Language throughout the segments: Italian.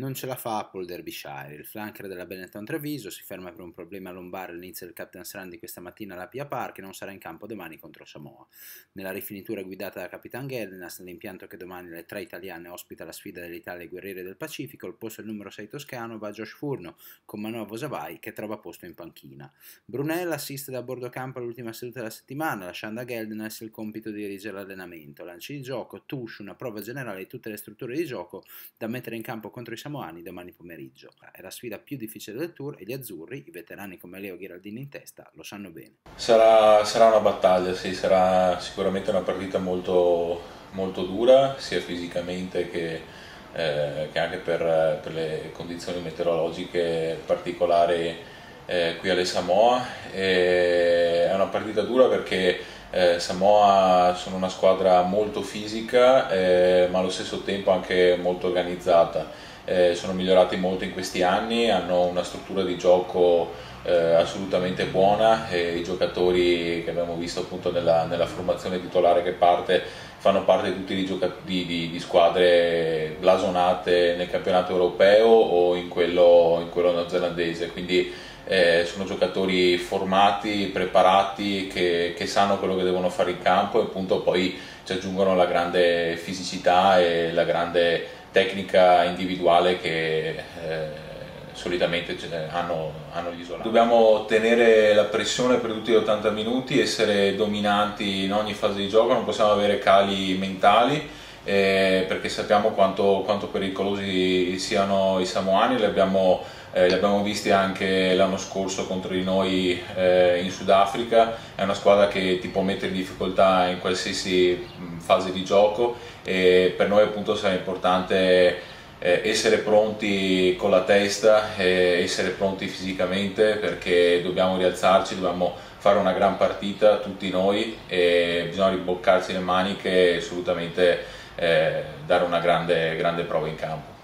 Non ce la fa Apple Derbyshire, il flanker della Benetton Treviso si ferma per un problema lombare all'inizio del Captain's Run di questa mattina alla Pia Park e non sarà in campo domani contro Samoa. Nella rifinitura guidata da Capitan Geldenas, nell'impianto che domani le tre italiane ospita la sfida dell'Italia ai guerrieri del Pacifico, il posto del numero 6 toscano va a Josh Furno, con Manovo Savai che trova posto in panchina. Brunella assiste da bordo campo all'ultima seduta della settimana, lasciando a Geldenas il compito di dirigere l'allenamento. Lanci di gioco, tush, una prova generale di tutte le strutture di gioco da mettere in campo contro i Samoani domani pomeriggio. È la sfida più difficile del tour e gli azzurri, i veterani come Leo Ghiraldini in testa, lo sanno bene. Sarà, sarà una battaglia, sì, sarà sicuramente una partita molto, molto dura, sia fisicamente che, eh, che anche per, per, le condizioni meteorologiche particolari eh, qui alle Samoa. E è una partita dura perché eh, Samoa sono una squadra molto fisica eh, ma allo stesso tempo anche molto organizzata. Eh, sono migliorati molto in questi anni, hanno una struttura di gioco eh, assolutamente buona e i giocatori che abbiamo visto appunto nella, nella formazione titolare che parte fanno parte tutti di, di, di, di, squadre blasonate nel campionato europeo o in quello, in quello neozelandese. Quindi eh, sono giocatori formati, preparati, che, che, sanno quello che devono fare in campo e appunto poi ci aggiungono la grande fisicità e la grande tecnica individuale che eh, solitamente hanno, hanno, gli isolati. Dobbiamo tenere la pressione per tutti gli 80 minuti, essere dominanti in ogni fase di gioco, non possiamo avere cali mentali eh, perché sappiamo quanto, quanto pericolosi siano i samoani, li abbiamo eh, li abbiamo visti anche l'anno scorso contro di noi eh, in Sudafrica, è una squadra che ti può mettere in difficoltà in qualsiasi fase di gioco e per noi appunto sarà importante eh, essere pronti con la testa essere pronti fisicamente perché dobbiamo rialzarci, dobbiamo fare una gran partita tutti noi e bisogna riboccarsi le maniche assolutamente eh, dare una grande, grande prova in campo.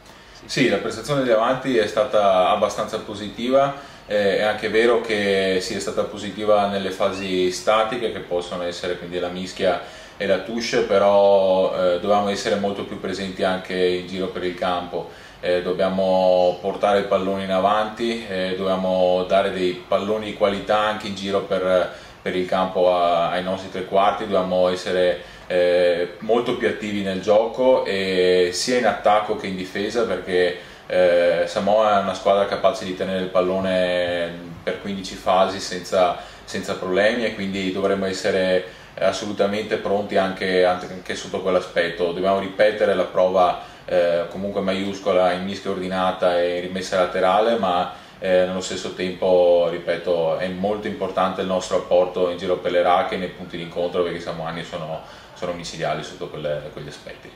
Sì, la prestazione degli avanti è stata abbastanza positiva, eh, è anche vero che sì, è stata positiva nelle fasi statiche che possono essere quindi la mischia e la touche, però eh, dovevamo essere molto più presenti anche in giro per il campo. Eh, dobbiamo portare il pallone in avanti, eh, dobbiamo dare dei palloni di qualità anche in giro per, per il campo a, ai nostri tre quarti, dobbiamo essere eh, molto più attivi nel gioco sia in attacco che in difesa perché eh, Samoa è una squadra capace di tenere il pallone per 15 fasi senza, senza problemi e quindi dovremmo essere assolutamente pronti anche, anche sotto quell'aspetto. Dobbiamo ripetere la prova eh, comunque maiuscola in mischia ordinata e rimessa laterale ma eh, nello stesso tempo, ripeto, è molto importante il nostro apporto in giro per le racche nei punti di incontro perché i samoani sono, sono micidiali sotto quelle, quegli aspetti.